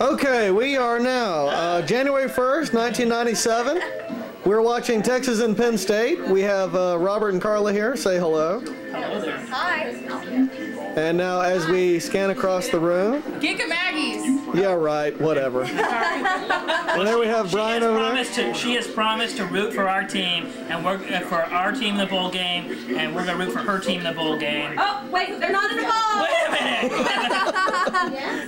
Okay, we are now uh, January 1st, 1997. We're watching Texas and Penn State. We have uh, Robert and Carla here. Say hello. Hi. And now, as we scan across the room, Giga Maggie's. yeah, right, whatever. well, there we have Brian over there. to, she has promised to root for our team and work uh, for our team in the bowl game, and we're gonna root for her team in the bowl game. Oh, wait, they're not in the bowl. Wait a minute!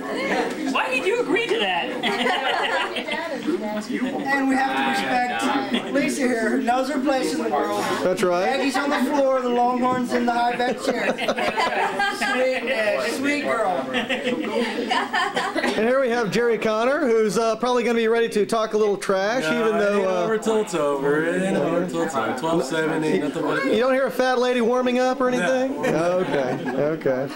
Why did you agree to that? And we have to respect Lisa here, who knows her place in the world. That's right. Maggie's on the floor, the Longhorns in the high back chair. Sweet, uh, sweet girl. And here we have Jerry Connor, who's uh, probably going to be ready to talk a little trash, even it ain't though over uh, till it's over. It ain't over till it's over. 12 7 ain't nothing but you don't hear a fat lady warming up or anything. Okay, okay.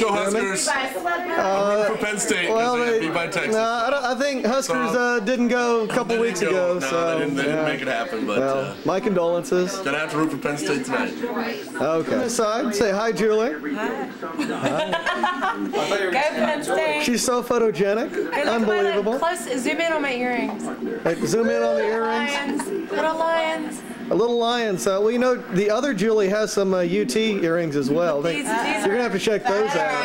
Go Huskers. for Penn State. 'cause Well, they got they, by Texas. no, I, don't, I think Huskers uh, didn't go a couple weeks go- ago, no, so they didn't, they didn't yeah. make it happen. But Well, uh, my condolences. gonna have to root for Penn State tonight. Okay. This side, say hi, Julie. Hi. Go Penn State. She's so photogenic, Hey, look unbelievable. little- Close, zoom in on my earrings. Like, zoom in on the earrings. Lions, little lions. A little lion. So, well, you know, the other Julie has some uh, UT earrings as well. They, These- these you're gonna have to check those out.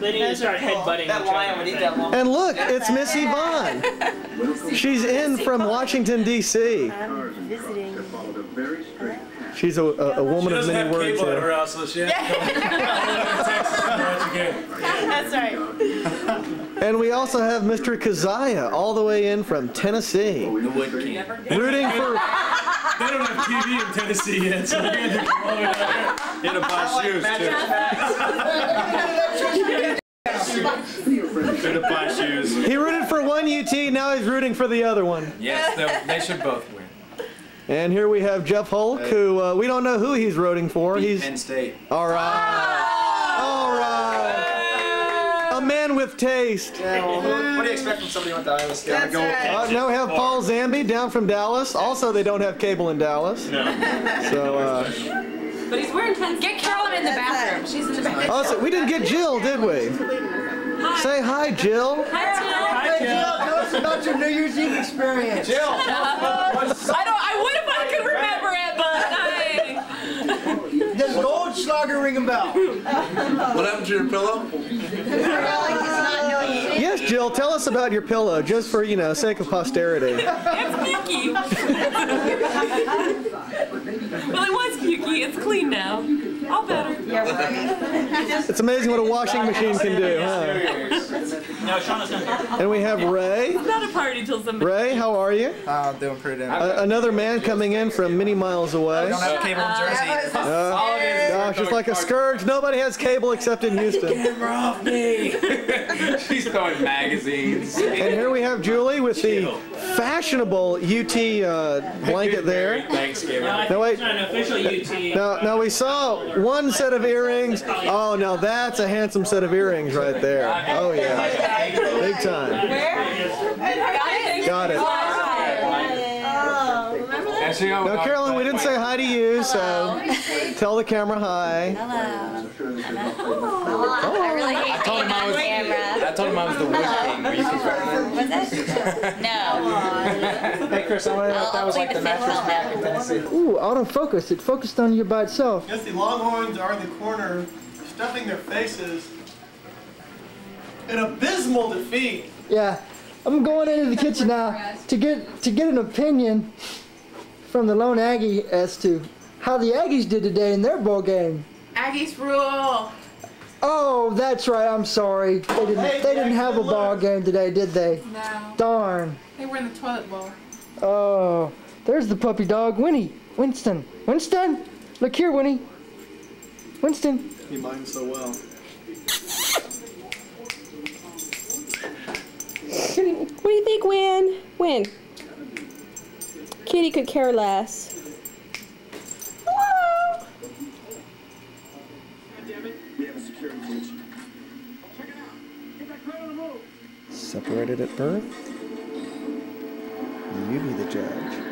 They need to start headbutting each other. And look, it's Miss Yvonne. She's in from Washington D.C. She's a, a, a woman She of doesn't many have words. cable at her house, so she has to to Texas to watch a game. That's right. And we also have Mr. Kazaya, all the way in from Tennessee, rooting for. They don't have TV in Tennessee yet, so they're going to come all the way down there. He had to buy shoes, too. Had to buy shoes. He rooted for one UT, now he's rooting for the other one. Yes, they- they should both win. And here we have Jeff Hulk, who uh, we don't know who he's rooting for. He's Penn State. all right, all right. A man with taste. What do you expect from somebody who went to Iowa State? That's right. Uh, now we have Paul Zambi down from Dallas. Also, they don't have cable in Dallas. No. So, uh, But he's wearing Penn Get Carolyn in the bathroom. She's in the bathroom. also, we didn't get Jill, did we? Say hi, Jill. Hey, Jill, tell us about your New Year's Eve experience. I don't. I would if I could remember it, but I. Does Goldschlager ring a bell? What happened to your pillow? Yes, Jill, tell us about your pillow, just for, you know, sake of posterity. It's pukey. well, it was pukey. It's clean now. All better. It's amazing what a washing machine can do, huh? No, Shauna's not here. And we have Ray. Not a party till somebody. Ray, how are you? I'm doing pretty damn another man coming in from many miles away. don't have cable in Jersey. Uh, gosh, it's like a scourge. Nobody has cable except in Houston. Camera off me. She's throwing magazines. And here we have Julie with the fashionable UT uh, blanket there. Thanksgiving. No, No, wait. it's not an official UT. Now, now we saw one set of earrings. Oh, now that's a handsome set of earrings right there. Oh yeah, big time. Got it. Oh, and she Now, Carolyn, we didn't say hi to you, so tell the camera hi. I really hate told him I was- camera. I told him I was the Wood King. Were you confirmed? Was it? No. Hey, Chris, I wonder if that was like the mattress map in Tennessee. Ooh, autofocus. It focused on you by itself. Yes, the Longhorns are in the corner, stuffing their faces. An abysmal defeat. Yeah, I'm going into the kitchen now to get to get an opinion from the lone Aggie as to how the Aggies did today in their bowl game. Aggies rule. Oh, that's right. I'm sorry. They didn't. They didn't have a ball game today, did they? No, Darn. they were in the toilet bowl. Oh, there's the puppy dog, Winnie. Winston. Winston. Look here, Winnie. Winston. He minds so well. What do you think, Win? Win. Kitty could care less. Hello. Separated at birth. You be the judge.